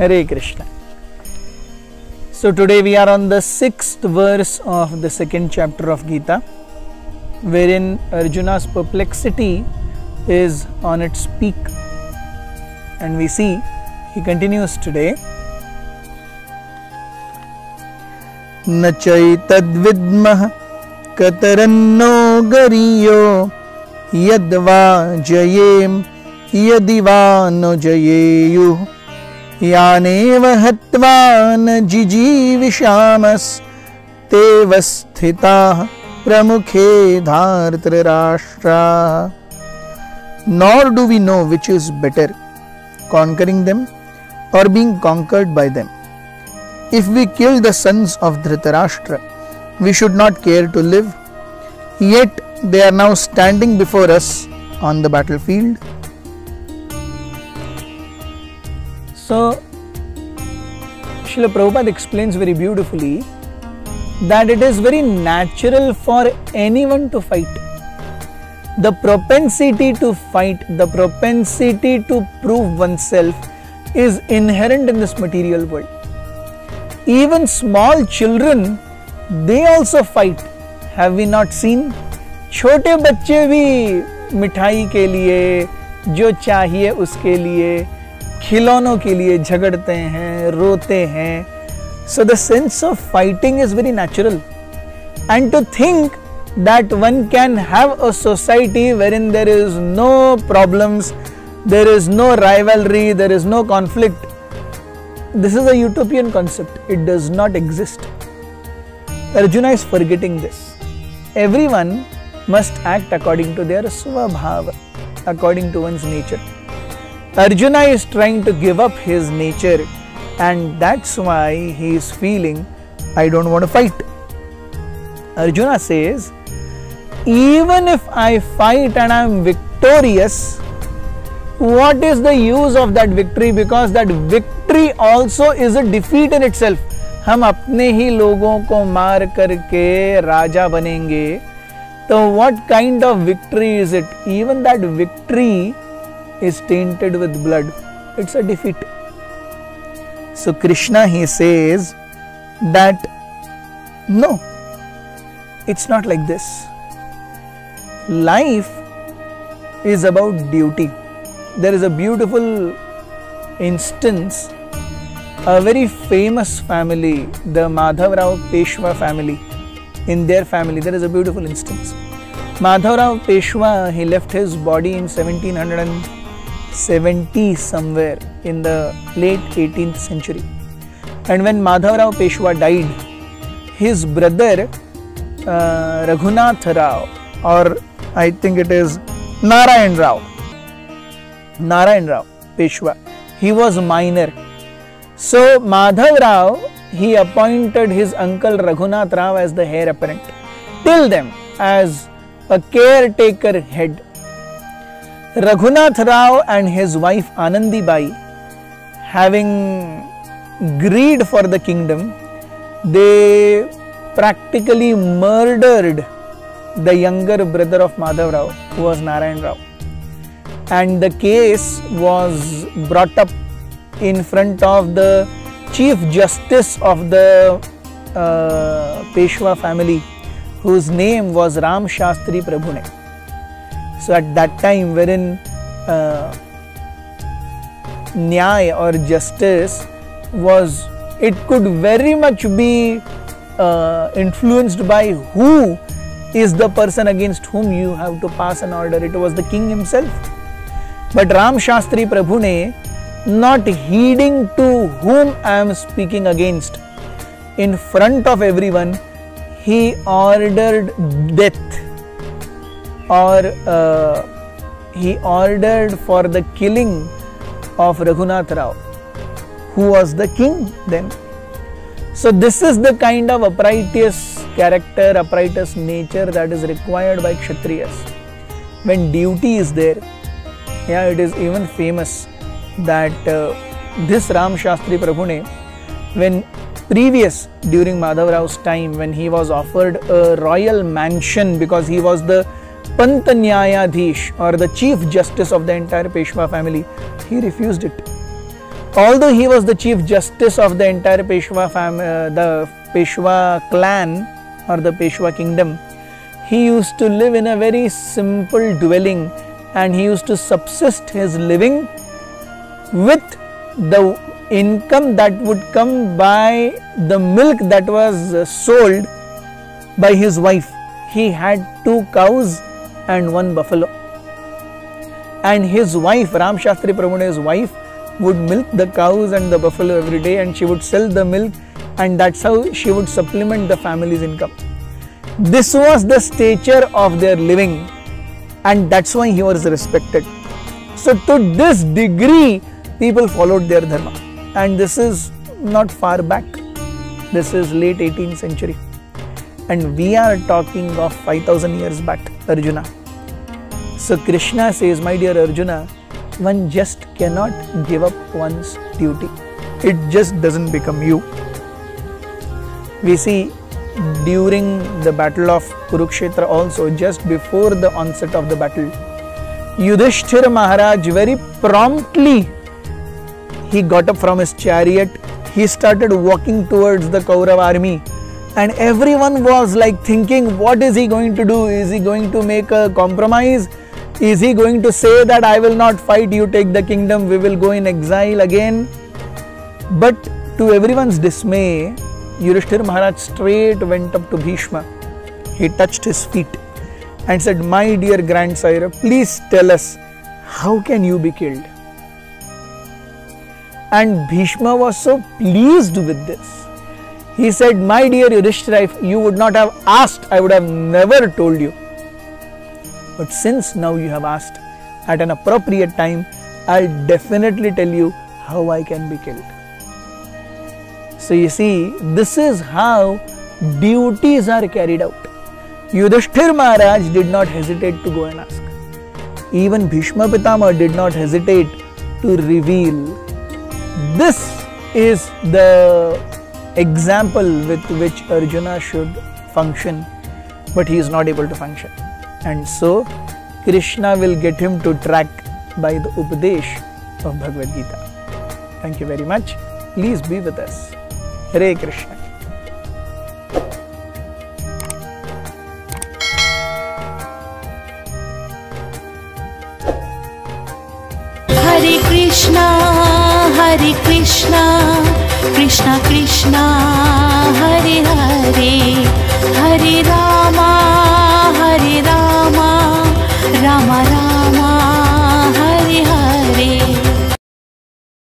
Hare Krishna. So today we are on the sixth verse of the second chapter of Gita, wherein Arjuna's perplexity is on its peak. And we see he continues today. न चैतद्विद्मः कतरन्नो गरीयो यद्वा जयेम यदि वा न जयेयुः याने वहत्वान जिजीविषामस्ते प्रमुखे धार्त्र राष्ट्रा nor do we know which is better conquering them or being conquered by them if we kill the sons of Dhritarashtra we should not care to live yet they are now standing before us on the battle field So, Srila Prabhupada explains very beautifully that it is very natural for anyone to fight the propensity to fight, the propensity to prove oneself is inherent in this material world. Even small children, they also fight. Have we not seen? छोटे बच्चे भी मिठाई के लिए जो चाहिए उसके लिए खिलौनों के लिए झगड़ते हैं, रोते हैं। So the sense of fighting is very natural and to think that one can have a society where in there is no problem there is no rivalry there is no conflict this is utopian concept it does not exist Arjuna is forgetting this every one must act according to their स्वभाव according to one's nature Arjuna is trying to give up his nature, and that's why he is feeling, I don't want to fight. Arjuna says, even if I fight and I am victorious, what is the use of that victory? Because that victory also is a defeat in itself. हम अपने ही लोगों को मार करके राजा बनेंगे तो what kind of victory is it? Even that victory is tainted with blood. It's a defeat. So Krishna he says that no, it's not like this life is about duty. There is a beautiful instance, a very famous family, the Madhavrao Peshwa family. In their family, there is a beautiful instance. Madhavrao Peshwa, he left his body in 1770 somewhere in the late 18th century. And when Madhavrao Peshwa died, his brother uh, Raghunath Rao or I think it is Narayan Rao. Narayan Rao, Peshwa. He was minor. So Madhav Rao, he appointed his uncle Raghunath Rao as the heir apparent. Till them as a caretaker head. Raghunath Rao and his wife Anandi Bai, having greed for the kingdom, they practically murdered the younger brother of Madhav Rao, who was Narayan Rao. And the case was brought up in front of the Chief Justice of the uh, Peshwa family, whose name was Ram Shastri Prabhune. So at that time, wherein uh, Nyay or justice was, it could very much be uh, influenced by who is the person against whom you have to pass an order. It was the king himself. But Ram Shastri Prabhune, not heeding to whom I am speaking against, in front of everyone, he ordered death or uh, he ordered for the killing of Raghunath Rao, who was the king then. So, this is the kind of uprightness character, uprightness nature that is required by Kshatriyas. When duty is there, yeah, it is even famous that uh, this Ram Shastri Prabhune, when previous during Madhav Rao's time, when he was offered a royal mansion because he was the Pantanyayadhish or the chief justice of the entire Peshwa family, he refused it. although he was the chief justice of the entire Peshwa fam- uh, the Peshwa clan or the Peshwa kingdom, he used to live in a very simple dwelling and he used to subsist his living with the income that would come by the milk that was sold by his wife. He had two cows and one buffalo. And his wife, Ram Shastri wife, would milk the cows and the buffalo every day and she would sell the milk and that's how she would supplement the family's income. This was the stature of their living and that's why he was respected. So, to this degree, people followed their dharma, and this is not far back, this is late 18th century, and we are talking of 5000 years back, Arjuna. So, Krishna says, My dear Arjuna, one just cannot give up one's duty, it just doesn't become you. We see during the battle of Kurukshetra also just before the onset of the battle Yudhishthir Maharaj very promptly he got up from his chariot he started walking towards the Kaurav army and everyone was like thinking what is he going to do? Is he going to make a compromise is he going to say that I will not fight you take the kingdom we will go in exile again but to everyone's dismay Yudhishthir Maharaj straight went up to Bhishma. He touched his feet and said, My dear grandsire, please tell us, how can you be killed? And Bhishma was so pleased with this. He said, My dear Yudhishthira, if you would not have asked, I would have never told you. But since now you have asked, at an appropriate time, I'll definitely tell you how I can be killed. So you see, this is how duties are carried out. Yudhishthir Maharaj did not hesitate to go and ask. Even Bhishma Pitama did not hesitate to reveal. This is the example with which Arjuna should function, but he is not able to function. And so, Krishna will get him to track by the Upadesh of Bhagavad Gita. Thank you very much. Please be with us. Hare Krishna. Hare Krishna Hare Krishna Krishna Krishna Hare Hare Hare Rama